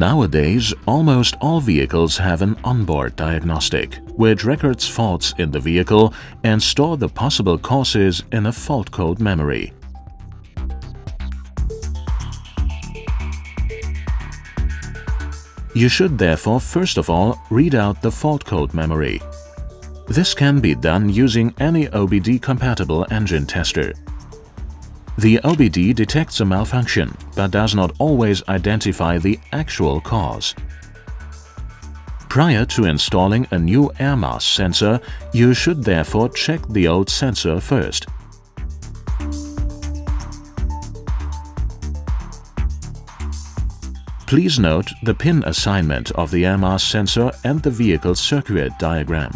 Nowadays, almost all vehicles have an onboard diagnostic, which records faults in the vehicle and store the possible causes in a fault code memory. You should therefore first of all read out the fault code memory. This can be done using any OBD-compatible engine tester. The OBD detects a malfunction, but does not always identify the actual cause. Prior to installing a new air mass sensor, you should therefore check the old sensor first. Please note the pin assignment of the mass sensor and the vehicle circuit diagram.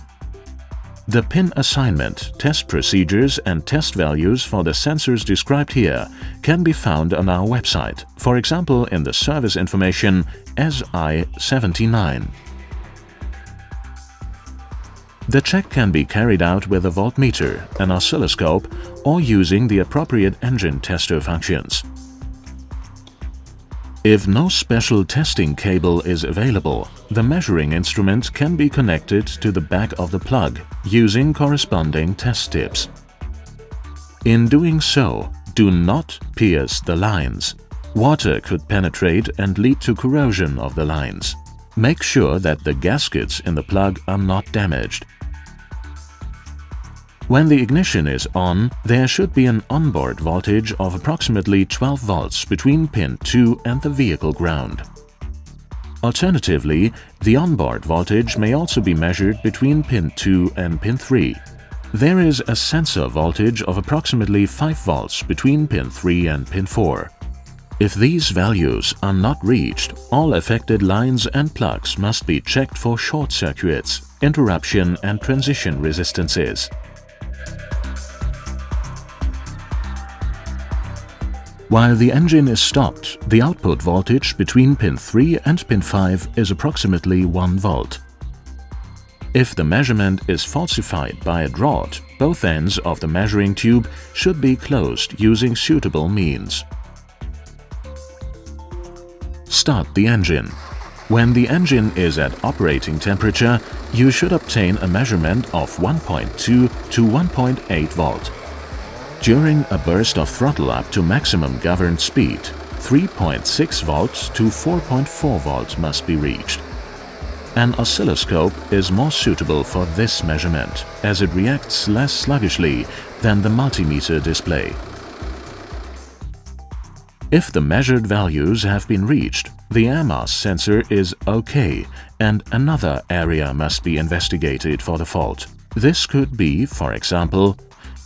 The pin assignment, test procedures and test values for the sensors described here can be found on our website, for example in the service information SI79. The check can be carried out with a voltmeter, an oscilloscope or using the appropriate engine tester functions. If no special testing cable is available, the measuring instrument can be connected to the back of the plug using corresponding test tips. In doing so, do not pierce the lines. Water could penetrate and lead to corrosion of the lines. Make sure that the gaskets in the plug are not damaged. When the ignition is on, there should be an onboard voltage of approximately 12 volts between pin 2 and the vehicle ground. Alternatively, the onboard voltage may also be measured between pin 2 and pin 3. There is a sensor voltage of approximately 5 volts between pin 3 and pin 4. If these values are not reached, all affected lines and plugs must be checked for short circuits, interruption and transition resistances. While the engine is stopped, the output voltage between pin 3 and pin 5 is approximately 1 volt. If the measurement is falsified by a draught, both ends of the measuring tube should be closed using suitable means. Start the engine. When the engine is at operating temperature, you should obtain a measurement of 1.2 to 1.8 volt. During a burst of throttle up to maximum governed speed, 3.6 volts to 4.4 volts must be reached. An oscilloscope is more suitable for this measurement as it reacts less sluggishly than the multimeter display. If the measured values have been reached, the mass sensor is OK and another area must be investigated for the fault. This could be, for example,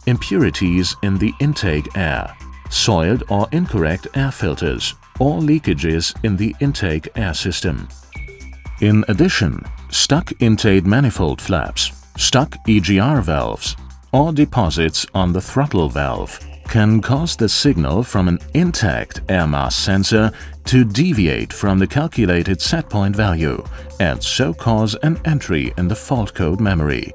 impurities in the intake air, soiled or incorrect air filters, or leakages in the intake air system. In addition, stuck intake manifold flaps, stuck EGR valves, or deposits on the throttle valve can cause the signal from an intact air mass sensor to deviate from the calculated setpoint value and so cause an entry in the fault code memory.